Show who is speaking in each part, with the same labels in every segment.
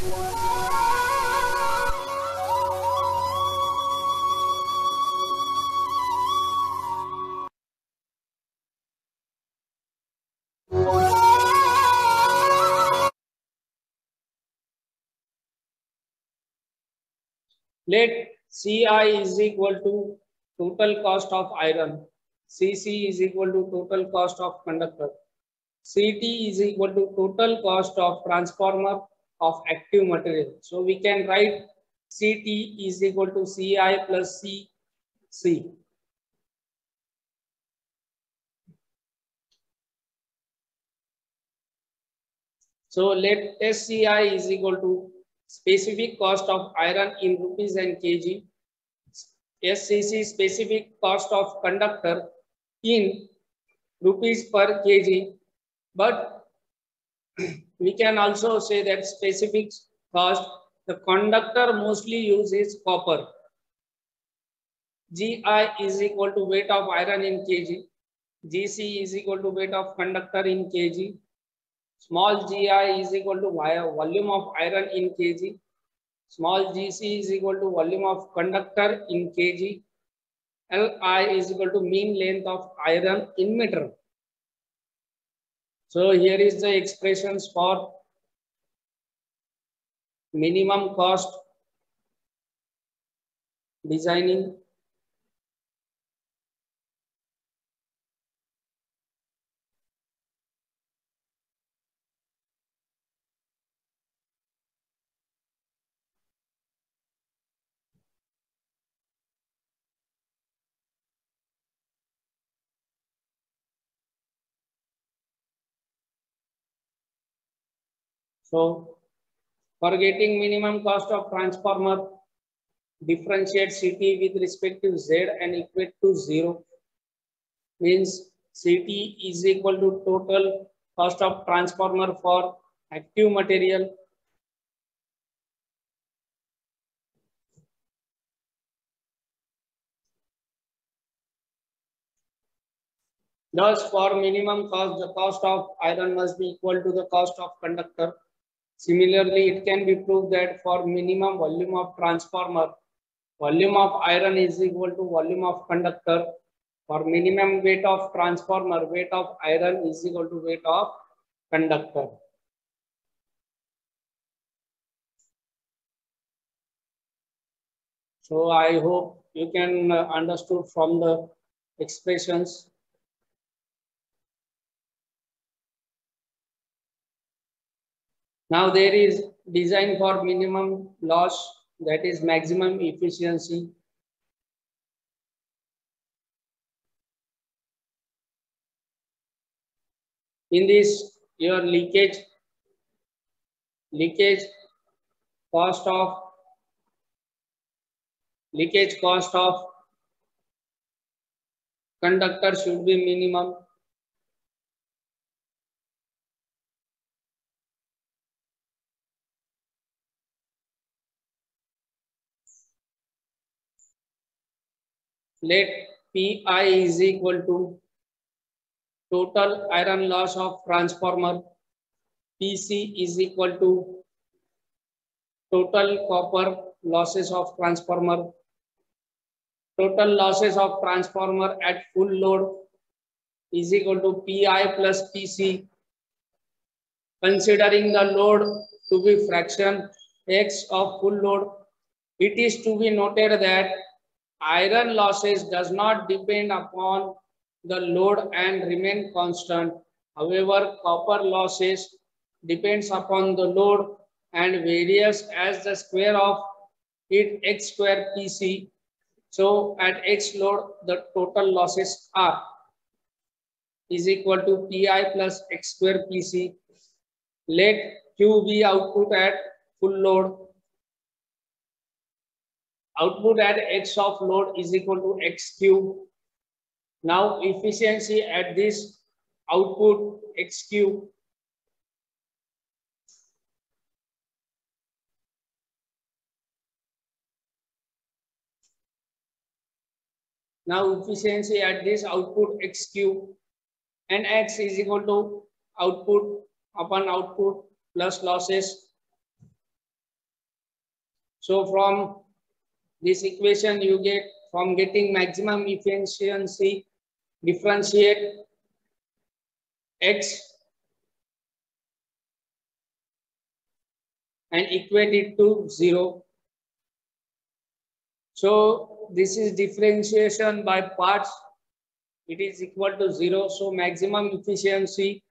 Speaker 1: Let Ci is equal to total cost of iron. Cc is equal to total cost of conductor. Ct is equal to total cost of transformer of active material. So we can write Ct is equal to Ci plus Cc. So let SCI is equal to specific cost of iron in rupees and kg. SCC specific cost of conductor in rupees per kg. But we can also say that specific cost, the conductor mostly uses copper. Gi is equal to weight of iron in kg. Gc is equal to weight of conductor in kg. Small gi is equal to volume of iron in kg. Small gc is equal to volume of conductor in kg. Li is equal to mean length of iron in meter. So here is the expressions for minimum cost designing So for getting minimum cost of transformer, differentiate CT with respect to Z and equate to zero. Means CT is equal to total cost of transformer for active material. Thus, for minimum cost, the cost of iron must be equal to the cost of conductor. Similarly, it can be proved that for minimum volume of transformer, volume of iron is equal to volume of conductor. For minimum weight of transformer, weight of iron is equal to weight of conductor. So I hope you can uh, understood from the expressions Now there is design for minimum loss that is maximum efficiency. In this your leakage leakage cost of leakage cost of conductor should be minimum let Pi is equal to total iron loss of transformer. PC is equal to total copper losses of transformer. Total losses of transformer at full load is equal to Pi plus PC. Considering the load to be fraction X of full load, it is to be noted that iron losses does not depend upon the load and remain constant. However, copper losses depends upon the load and varies as the square of it x square PC. So at x load, the total losses are is equal to Pi plus x square PC. Let Q be output at full load output at x of load is equal to x cube. Now efficiency at this output x cube. Now efficiency at this output x cube. And x is equal to output upon output plus losses. So from this equation you get from getting maximum efficiency differentiate x and equate it to 0. So this is differentiation by parts. It is equal to 0. So maximum efficiency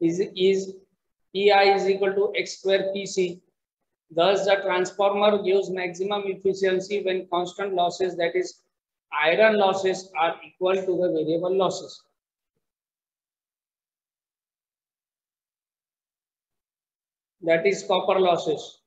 Speaker 1: is, is EI is equal to x square PC. Thus the transformer gives maximum efficiency when constant losses that is iron losses are equal to the variable losses. That is copper losses.